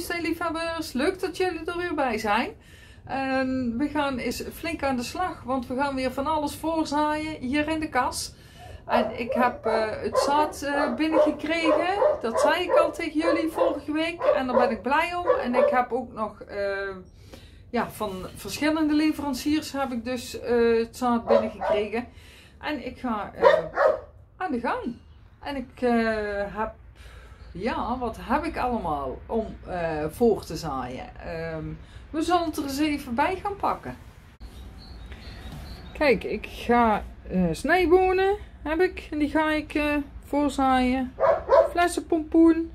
bloemsteenliefhebbers, leuk dat jullie er weer bij zijn. En we gaan eens flink aan de slag, want we gaan weer van alles voorzaaien hier in de kas. En ik heb uh, het zaad uh, binnengekregen, dat zei ik al tegen jullie vorige week en daar ben ik blij om. En ik heb ook nog, uh, ja, van verschillende leveranciers heb ik dus het zaad binnengekregen. En ik ga aan de gang. En ik heb ja, wat heb ik allemaal om uh, voor te zaaien? Um, we zullen het er eens even bij gaan pakken. Kijk, ik ga uh, snijbonen heb ik en die ga ik uh, voorzaaien. Flessenpompoen,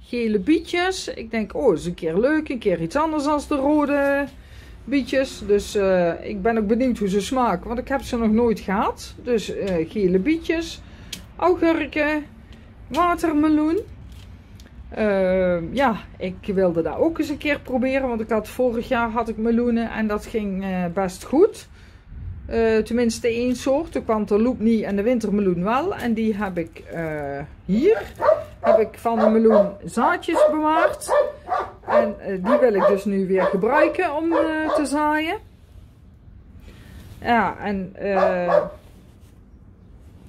gele bietjes. Ik denk, oh, is een keer leuk, een keer iets anders dan de rode bietjes. Dus ik ben ook benieuwd hoe ze smaken, want ik heb ze nog nooit gehad. Dus gele bietjes, augurken, watermeloen. Uh, ja, ik wilde dat ook eens een keer proberen. Want ik had vorig jaar had ik meloenen en dat ging uh, best goed. Uh, tenminste één soort. De Quantaloupe niet en de wintermeloen wel. En die heb ik eh, hier. Heb ik van de meloen zaadjes bewaard. En die wil ik dus nu weer gebruiken om te zaaien. Ja, en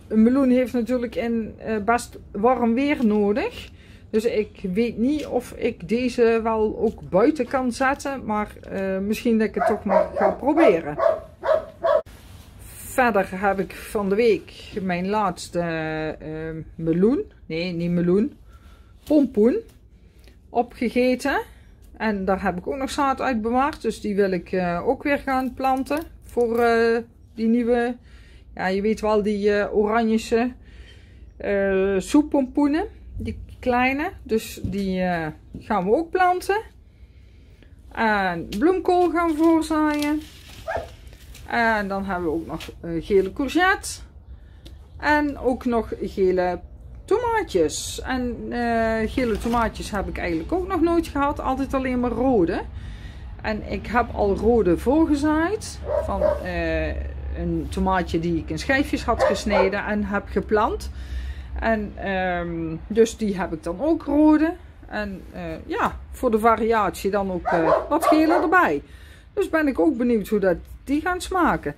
een meloen heeft natuurlijk in best warm weer nodig. Dus ik weet niet of ik deze wel ook buiten kan zetten. Maar uh, misschien dat ik het toch maar ga proberen. Verder heb ik van de week mijn laatste uh, meloen. Nee, niet meloen. Pompoen. Opgegeten. En daar heb ik ook nog zaad uit bewaard. Dus die wil ik uh, ook weer gaan planten. Voor die nieuwe, ja je weet wel, die oranje soeppompoenen. Die kleine. Dus die uh, gaan we ook planten. En bloemkool gaan we voorzaaien. En dan hebben we ook nog uh, gele courgette. En ook nog gele tomaatjes. En uh, gele tomaatjes heb ik eigenlijk ook nog nooit gehad. Altijd alleen maar rode. En ik heb al rode voorgezaaid. Van een tomaatje die ik in schijfjes had gesneden en heb geplant. En um, dus die heb ik dan ook rode. En uh, ja, voor de variatie dan ook uh, wat gele erbij. Dus ben ik ook benieuwd hoe dat die gaan smaken.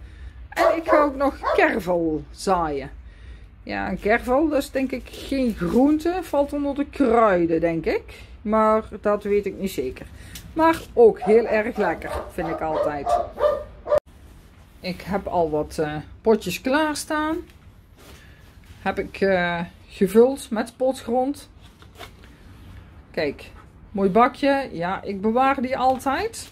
En ik ga ook nog kervel zaaien. Ja, een kervel, dat is denk ik geen groente. Valt onder de kruiden, denk ik. Maar dat weet ik niet zeker. Maar ook heel erg lekker, vind ik altijd. Ik heb al wat uh, potjes klaarstaan heb ik uh, gevuld met potgrond. Kijk, mooi bakje. Ja, ik bewaar die altijd.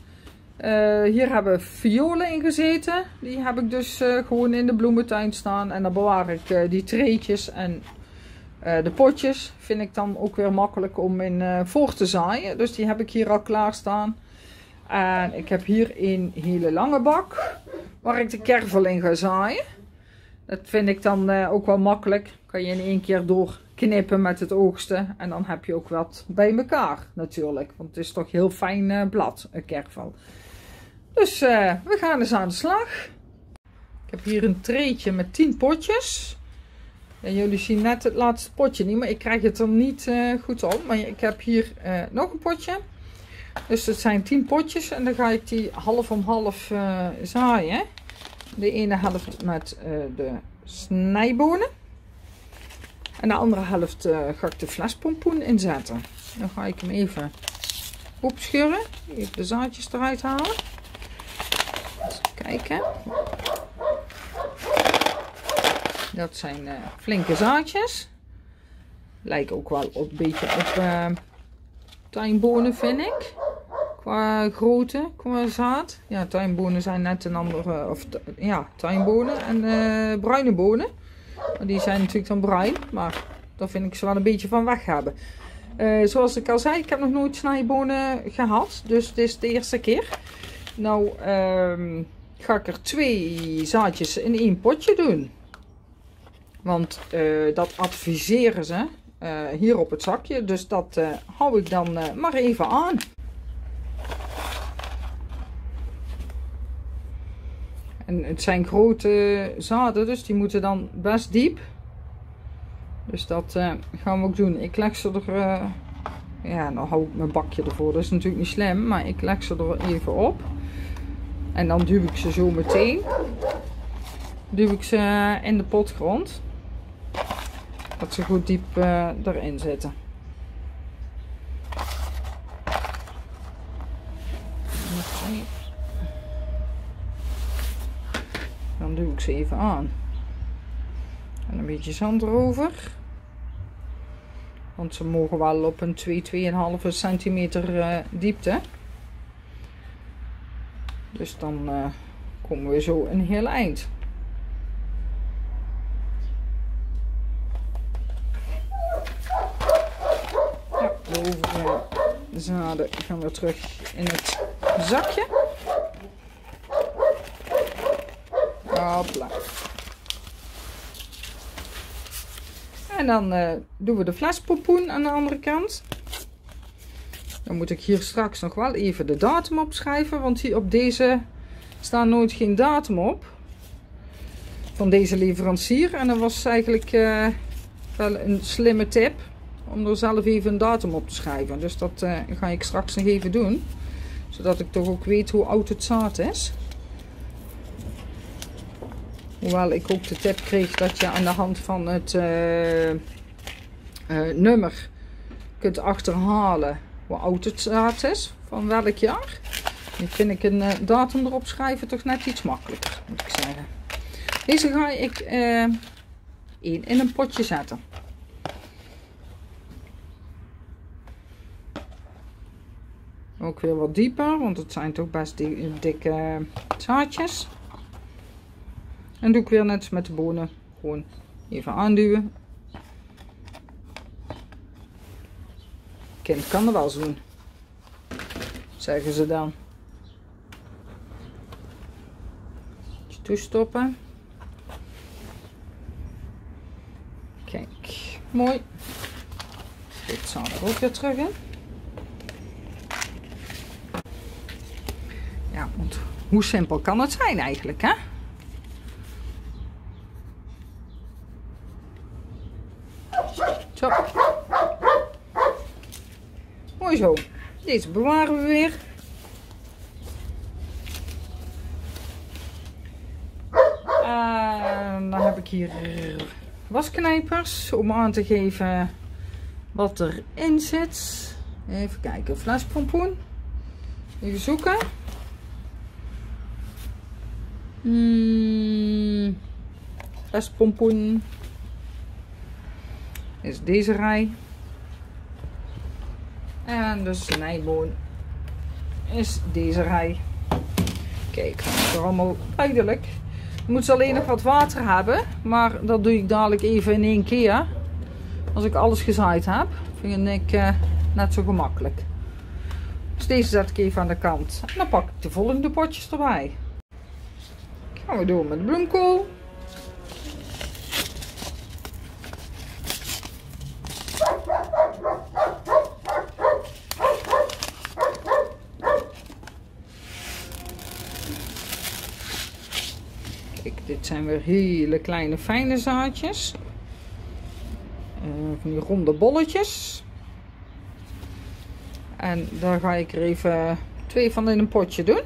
Uh, hier hebben violen in gezeten. Die heb ik dus uh, gewoon in de bloementuin staan. En dan bewaar ik die treetjes en de potjes. Vind ik dan ook weer makkelijk om in voor te zaaien. Dus die heb ik hier al klaar staan. En ik heb hier een hele lange bak. Waar ik de kervel in ga zaaien. Dat vind ik dan uh, ook wel makkelijk. Kan je in één keer doorknippen met het oogsten. En dan heb je ook wat bij elkaar natuurlijk. Want het is toch heel fijn uh, blad, een kervel. Dus uh, we gaan eens aan de slag. Ik heb hier een treetje met 10 potjes. En jullie zien net het laatste potje niet, maar ik krijg het er niet goed op. Maar ik heb hier nog een potje. Dus het zijn 10 potjes en dan ga ik die half om half zaaien. De ene helft met uh, de snijbonen. En de andere helft uh, ga ik de flespompoen inzetten. Dan ga ik hem even opscheuren. Even de zaadjes eruit halen. Eens kijken. Dat zijn uh, flinke zaadjes. Lijken ook wel op, een beetje op tuinbonen vind ik qua grootte, qua zaad. Ja, tuinbonen zijn net een andere, of ja, tuinbonen en uh, bruine bonen. Die zijn natuurlijk dan bruin, maar daar vind ik ze wel een beetje van weg hebben. Uh, zoals ik al zei, ik heb nog nooit snijbonen gehad, dus dit is de eerste keer. Nou um, ga ik er twee zaadjes in één potje doen. Want uh, dat adviseren ze hier op het zakje, dus dat hou ik dan maar even aan. En het zijn grote zaden, dus die moeten dan best diep. Dus dat uh, gaan we ook doen. Ik leg ze er uh, Ja, dan hou ik mijn bakje ervoor. Dat is natuurlijk niet slim, maar ik leg ze er even op. En dan duw ik ze zo meteen. Duw ik ze in de potgrond. Dat ze goed diep uh, erin zitten. Even aan. En een beetje zand erover. Want ze mogen wel op een 2, 2,5 centimeter uh, diepte. Dus dan uh, komen we zo een heel eind. Ja, de zaden gaan we terug in het zakje. En dan uh, doen we de flespompoen aan de andere kant. Dan moet ik hier straks nog wel even de datum opschrijven. Want hier op deze staat nooit geen datum op. Van deze leverancier. En dat was eigenlijk uh, wel een slimme tip. Om er zelf even een datum op te schrijven. Dus dat uh, ga ik straks nog even doen. Zodat ik toch ook weet hoe oud het zaad is. Hoewel ik ook de tip kreeg dat je aan de hand van het uh, uh, nummer kunt achterhalen hoe oud het zaad is, van welk jaar. Nu vind ik een uh, datum erop schrijven toch net iets makkelijker, moet ik zeggen. Deze ga ik in, in een potje zetten. Ook weer wat dieper, want het zijn toch best dikke zaadjes. En doe ik weer net met de bonen. Gewoon even aanduwen. Kind kan er wel doen. Zeggen ze dan. Toestoppen. Kijk, mooi. Dit zal er ook weer terug in. Ja, want hoe simpel kan het zijn eigenlijk, hè? Zo. Mooi zo. Deze bewaren we weer. Dan heb ik hier wasknijpers om aan te geven wat erin zit. Even kijken, flespompoen. Even zoeken. Hmm. Flespompoen is deze rij. En de snijboon is deze rij. Kijk, dat is allemaal duidelijk. Je moet alleen nog wat water hebben. Maar dat doe ik dadelijk even in één keer. Als ik alles gezaaid heb. Vind ik uh, net zo gemakkelijk. Dus deze zet ik even aan de kant. En dan pak ik de volgende potjes erbij. Gaan we door met bloemkool. Dit zijn weer hele kleine fijne zaadjes. Uh, van die ronde bolletjes. En daar ga ik er even twee van in een potje doen.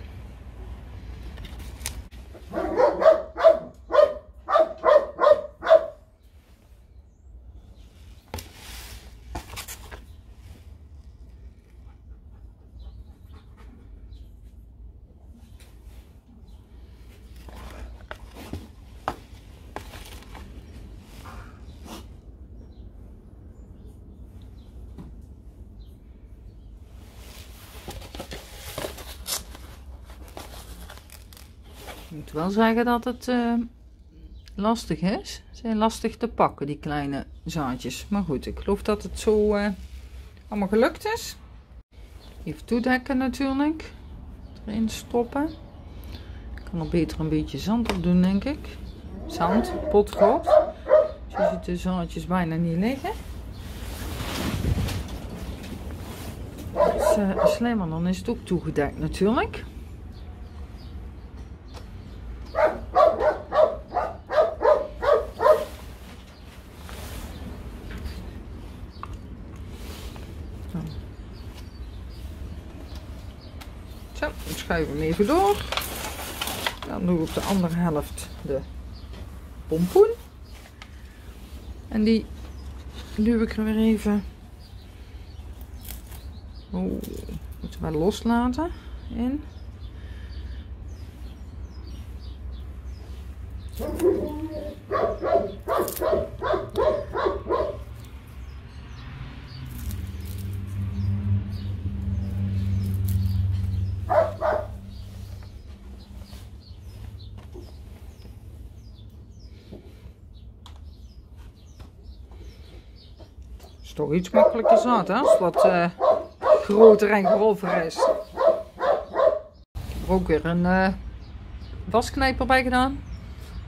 Moet wel zeggen dat het uh, lastig is. Ze zijn lastig te pakken, die kleine zaadjes. Maar goed, ik geloof dat het zo uh, allemaal gelukt is. Even toedekken natuurlijk. Erin stoppen. Ik kan er beter een beetje zand op doen, denk ik. Zand, potgroot. Je ziet de zaadjes bijna niet liggen. Dat is slimmer, dan is het ook toegedekt natuurlijk. Hem even door. Dan doe ik op de andere helft de pompoen. En die duw ik er weer even. Oh, moeten we loslaten in. Iets makkelijker zat, hè? Als wat uh, groter en grover is. Ik heb er ook weer een uh, wasknijper bij gedaan.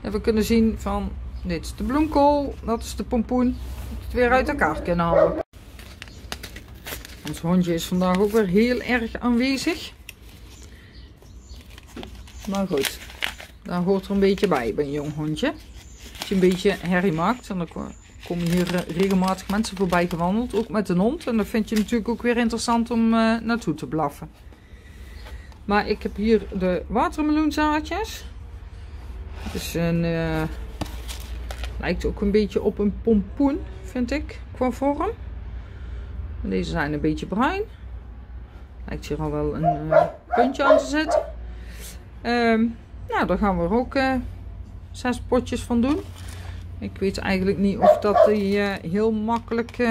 En we kunnen zien van, dit is de bloemkool, dat is de pompoen. Dat het weer uit elkaar kunnen halen. Ons hondje is vandaag ook weer heel erg aanwezig. Maar goed, daar hoort er een beetje bij bij een jong hondje. Als je een beetje herrie maakt, dan komen hier eh, regelmatig mensen voorbij gewandeld, ook met een hond. En dat vind je natuurlijk ook weer interessant om uh, naartoe te blaffen. Maar ik heb hier de watermeloenzaadjes. Dus een, uh, lijkt ook een beetje op een pompoen, vind ik, qua vorm. Deze zijn een beetje bruin. Lijkt hier al wel een puntje aan te zitten. Um, nou, daar gaan we er ook zes potjes van doen. Ik weet eigenlijk niet of dat die uh, heel makkelijk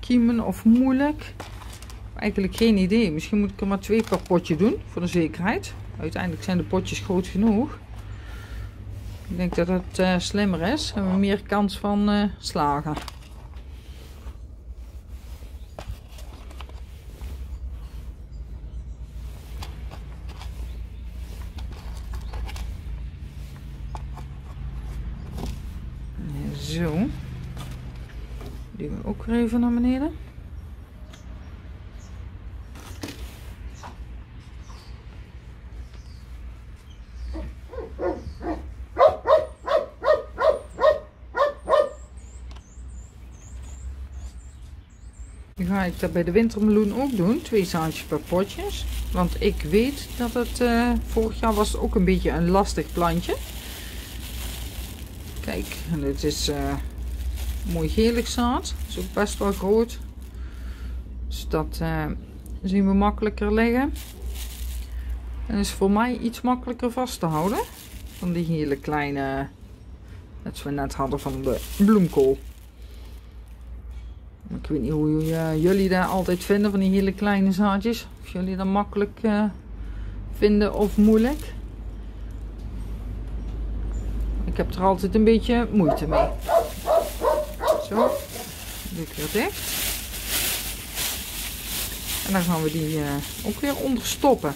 kiemen of moeilijk. Eigenlijk geen idee. Misschien moet ik er maar twee per potje doen, voor de zekerheid. Uiteindelijk zijn de potjes groot genoeg. Ik denk dat het uh, slimmer is. Hebben we meer kans van slagen. Zo. Die we ook even naar beneden. Nu ga ik dat bij de wintermeloen ook doen. Twee zaadjes per potjes. Want ik weet dat het uh, vorig jaar was ook een beetje een lastig plantje. Kijk, en dit is uh, mooi gelig zaad. is ook best wel groot. Dus dat uh, zien we makkelijker liggen. En is voor mij iets makkelijker vast te houden. Dan die hele kleine, net we net hadden van de bloemkool. Ik weet niet hoe uh, jullie daar altijd vinden van die hele kleine zaadjes. Of jullie dat makkelijk uh, vinden of moeilijk. Ik heb er altijd een beetje moeite mee. Zo, doe ik weer dicht. En dan gaan we die uh, ook weer onderstoppen.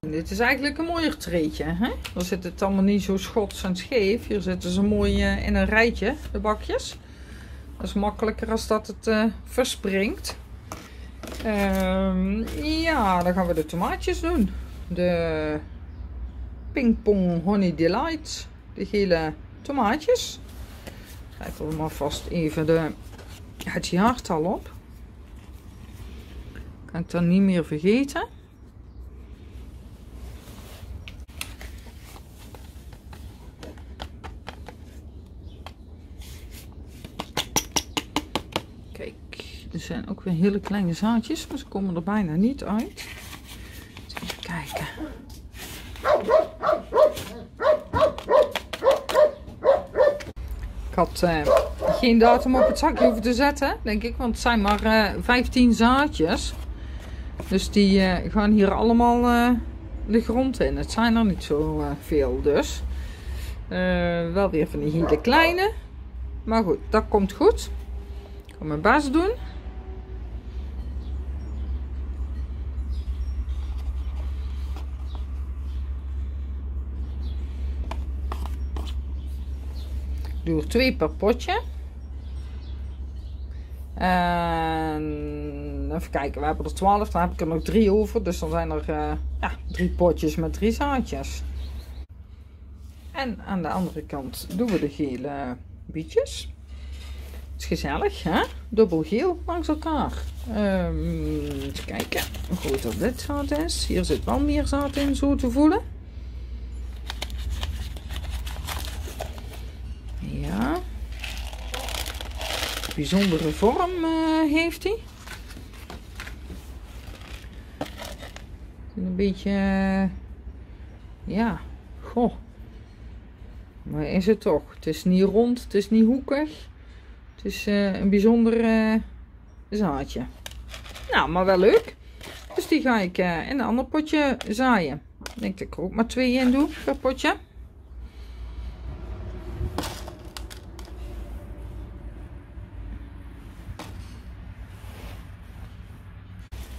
Dit is eigenlijk een mooier treetje. Hè? Dan zit het allemaal niet zo schots en scheef. Hier zitten ze mooi uh, in een rijtje, de bakjes. Dat is makkelijker als dat het uh, verspringt. Um, ja, dan gaan we de tomaatjes doen. De Pingpong Honey Delight. De gele tomaatjes. Schrijf er maar vast even de, het jaartal op. Kan ik dan niet meer vergeten. Er zijn ook weer hele kleine zaadjes, maar ze komen er bijna niet uit. even kijken. Had uh, geen datum op het zakje hoeven te zetten, denk ik, want het zijn maar uh, eh, 15 zaadjes. Dus die uh, gaan hier allemaal de grond in. Het zijn er niet zo veel dus. wel weer van die hele kleine. Maar goed, dat komt goed. Ik ga mijn best doen. Doe twee per potje. En even kijken, we hebben er 12, dan heb ik er nog drie over. Dus dan zijn er uh, ja, drie potjes met drie zaadjes. En aan de andere kant doen we de gele bietjes. Het gezellig, hè? Dubbel geel langs elkaar. Um, even kijken hoe groot dit zaad is. Hier zit wel meer zaad in, zo te voelen. Ja. Bijzondere vorm uh, heeft hij. Een beetje... Uh, ja, goh. Maar is het toch? Het is niet rond, het is niet hoekig. Het is uh, een bijzonder zaadje. Nou, maar wel leuk. Dus die ga ik in een ander potje zaaien. Ik denk dat ik er ook maar twee in doe per potje.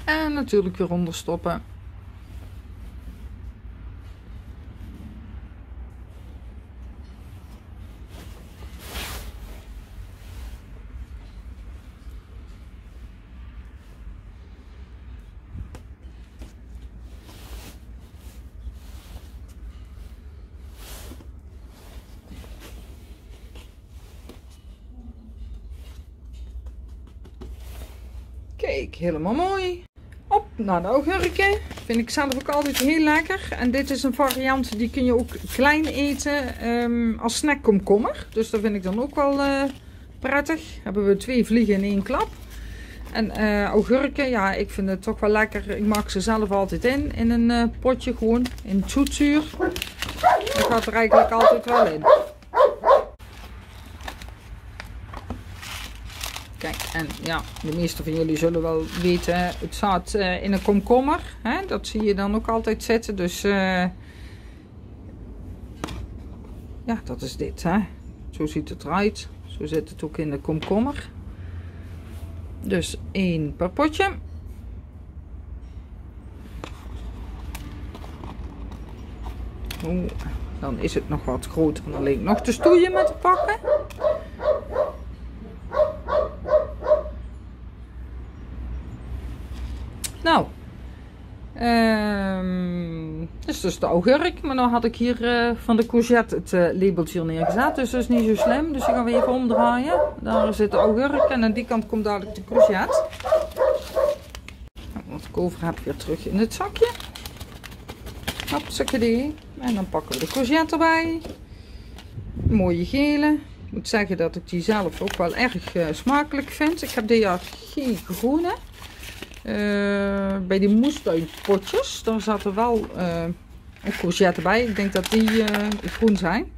En natuurlijk weer onderstoppen. Kijk, helemaal mooi. Naar de augurken. Vind ik zelf ook altijd heel lekker. En dit is een variant die kun je ook klein eten um, als snackkomkommer. Dus dat vind ik dan ook wel uh, prettig. Hebben we twee vliegen in één klap. En augurken, ja, ik vind het toch wel lekker. Ik maak ze zelf altijd in, in een uh, potje gewoon, in zoetzuur. Dat gaat er eigenlijk altijd wel in. Kijk, en ja, de meeste van jullie zullen wel weten, het zat uh, in een komkommer. Hè? Dat zie je dan ook altijd zitten. Dus uh, ja, dat is dit. Hè? Zo ziet het eruit. Zo zit het ook in de komkommer. Dus één per potje. Oeh, dan is het nog wat groter dan alleen nog te stoeien met te pakken. Nou, um, dit is dus de augurk. Maar dan had ik hier uh, van de courgette het uh, labeltje neergezet. Dus dat is niet zo slim. Dus ik ga weer even omdraaien. Daar zit de augurk en aan die kant komt dadelijk de courgette. Nou, wat ik over heb weer terug in het zakje. Hop, die. En dan pakken we de courgette erbij. mooie gele. Ik moet zeggen dat ik die zelf ook wel erg uh, smakelijk vind. Ik heb dit jaar geen groene. Bij die moestuinpotjes, daar zat er wel een courgette bij. Ik denk dat die uh, groen zijn.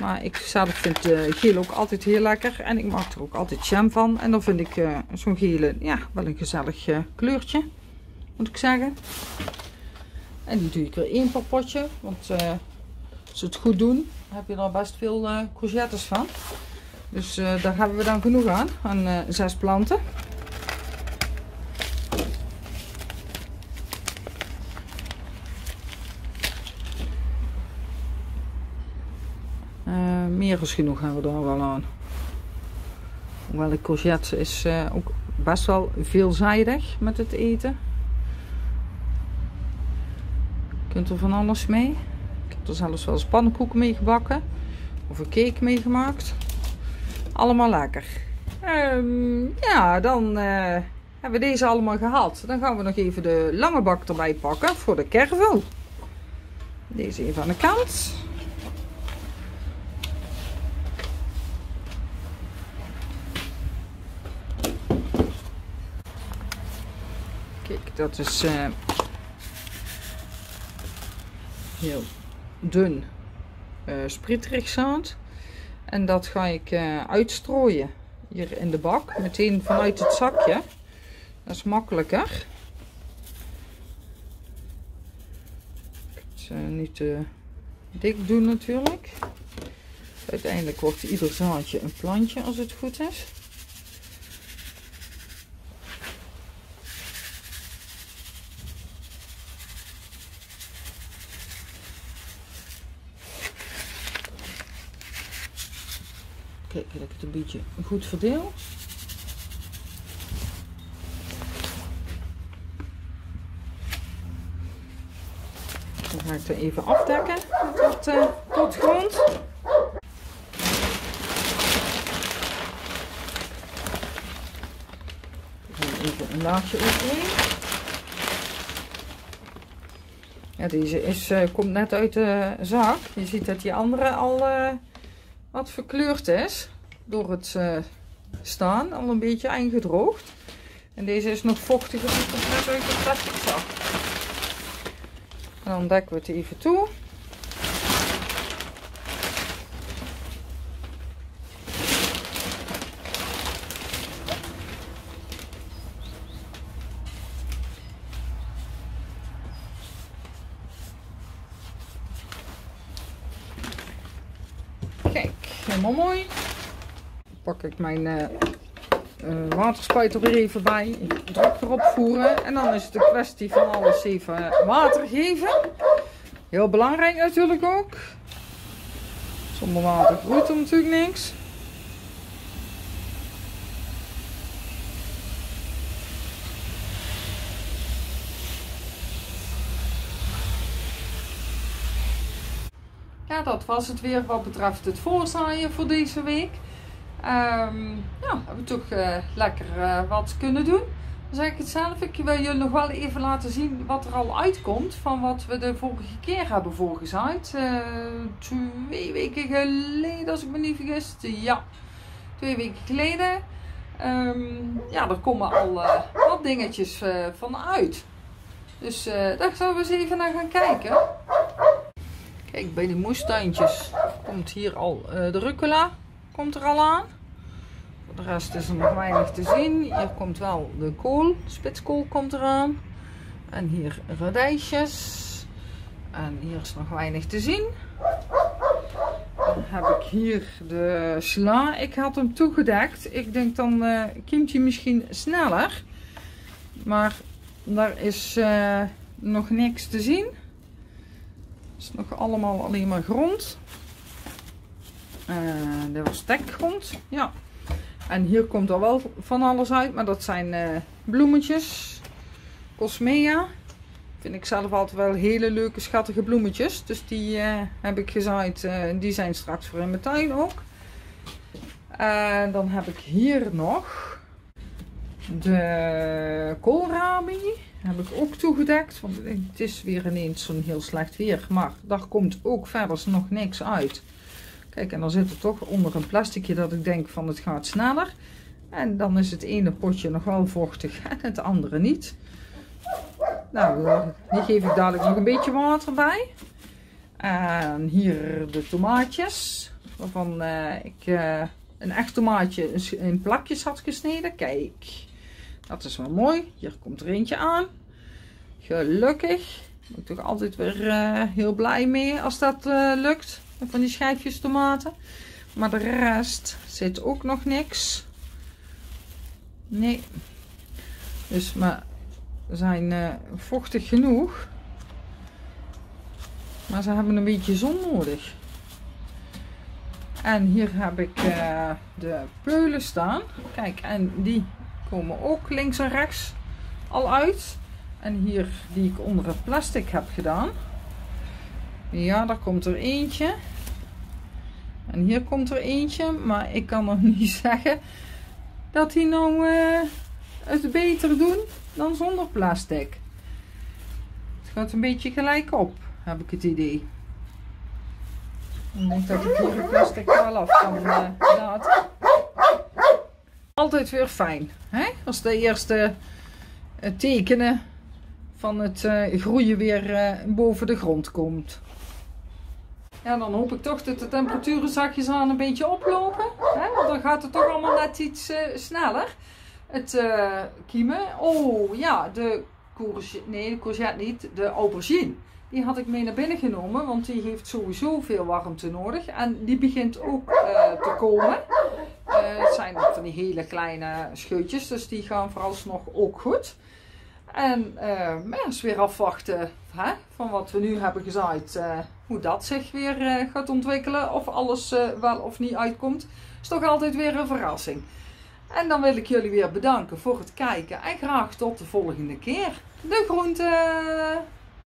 Maar ik zelf vind geel ook altijd heel lekker. En ik maak er ook altijd jam van. En dan vind ik zo'n gele ja, wel een gezellig kleurtje. Moet ik zeggen. En die doe ik weer één per potje. Want als ze het goed doen, heb je er best veel courgettes van. Dus daar hebben we dan genoeg aan. Aan zes planten. Meer is genoeg hebben we daar wel aan. Hoewel de courgette is uh, ook best wel veelzijdig met het eten. Je kunt er van alles mee. Ik heb er zelfs wel eens pannenkoeken mee gebakken. Of een cake mee gemaakt. Allemaal lekker. Um, ja, dan uh, hebben we deze allemaal gehad. Dan gaan we nog even de lange bak erbij pakken voor de kervel. Deze even aan de kant. Dat is uh, heel dun uh, En dat ga ik uh, uitstrooien hier in de bak. Meteen vanuit het zakje. Dat is makkelijker. Het niet te dik doen natuurlijk. Uiteindelijk wordt ieder zaadje een plantje als het goed is. Kijken dat ik het een beetje goed verdeel. Dan ga ik er even afdekken met wat uh, potgrond. even een laagje overheen. Ja, deze is, uh, komt net uit de zak. Je ziet dat die andere al uh, wat verkleurd is. Door het uh, staan. Al een beetje ingedroogd. En deze is nog vochtiger. Die komt net uit dan dekken we het even toe. Kijk, helemaal mooi. Dan ik mijn uh, uh, waterspuit er weer even bij. Ik druk erop voeren. En dan is het een kwestie van alles even water geven. Heel belangrijk natuurlijk ook. Zonder water groeit er natuurlijk niks. Ja, dat was het weer wat betreft het voorzaaien voor deze week. Um, ja, hebben we toch uh, lekker uh, wat kunnen doen. Dan zeg ik het zelf. Ik wil jullie nog wel even laten zien wat er al uitkomt van wat we de vorige keer hebben voorgezaaid. Uh, twee weken geleden, als ik me niet vergis. Ja, twee weken geleden. Um, ja, er komen al wat dingetjes van uit. Dus daar zullen we eens even naar gaan kijken. Kijk, bij de moestuintjes komt hier al de rucola komt er al aan. Voor de rest is er nog weinig te zien. Hier komt wel de kool, spitskool komt eraan. En hier radijsjes. En hier is nog weinig te zien. Dan heb ik hier de sla. Ik had hem toegedekt. Ik denk dan uh, kiemt misschien sneller. Maar daar is uh, nog niks te zien. Het is nog allemaal alleen maar grond. Uh, dit was dekgrond. Ja. En hier komt er wel van alles uit. Maar dat zijn uh, bloemetjes. Cosmea. Vind ik zelf altijd wel hele leuke schattige bloemetjes. Dus die uh, heb ik gezaaid. die zijn straks voor in mijn tuin ook. En dan heb ik hier nog de koolrabi. Heb ik ook toegedekt. Want het is weer ineens zo'n heel slecht weer. Maar daar komt ook verder nog niks uit. Kijk, en dan zit er toch onder een plasticje dat ik denk van het gaat sneller. En dan is het ene potje nog wel vochtig en het andere niet. Nou, hier geef ik dadelijk nog een beetje water bij. En hier de tomaatjes. Waarvan uh, ik uh, een echt tomaatje in plakjes had gesneden. Kijk, dat is wel mooi. Hier komt er eentje aan. Gelukkig. Ben ik toch altijd weer heel blij mee als dat lukt. Van die schijfjes tomaten. Maar de rest zit ook nog niks. Nee. Dus, maar ze zijn uh, vochtig genoeg. Maar ze hebben een beetje zon nodig. En hier heb ik uh, de peulen staan. Kijk, en die komen ook links en rechts al uit. En hier die ik onder het plastic heb gedaan. Ja, daar komt er eentje. En hier komt er eentje, maar ik kan nog niet zeggen dat hij nou uh, het beter doen dan zonder plastic. Het gaat een beetje gelijk op, heb ik het idee. Ik denk dat ik hier het plastic wel af kan uh, laten. Altijd weer fijn, hè? als de eerste uh, tekenen van het groeien weer boven de grond komt. Ja, dan hoop ik toch dat de temperaturen zachtjes aan een beetje oplopen. Hè? Want dan gaat het toch allemaal net iets uh, sneller. Het uh, kiemen. Oh ja, de courgette, nee courgette niet, de aubergine. Die had ik mee naar binnen genomen, want die heeft sowieso veel warmte nodig. En die begint ook te komen. het zijn van die hele kleine scheutjes, dus die gaan vooralsnog ook goed. En uh, weer afwachten hè, van wat we nu hebben gezaaid, uh, hoe dat zich weer uh, gaat ontwikkelen. Of alles wel of niet uitkomt. Is toch altijd weer een verrassing. En dan wil ik jullie weer bedanken voor het kijken en graag tot de volgende keer. De groente!